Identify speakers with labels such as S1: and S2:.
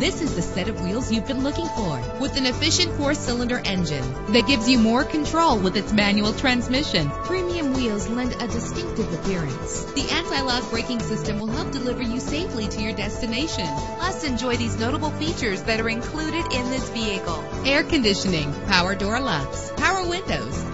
S1: This is the set of wheels you've been looking for with an efficient four-cylinder engine that gives you more control with its manual transmission. Premium wheels lend a distinctive appearance. The anti-lock braking system will help deliver you safely to your destination. Plus, enjoy these notable features that are included in this vehicle. Air conditioning, power door locks, power windows,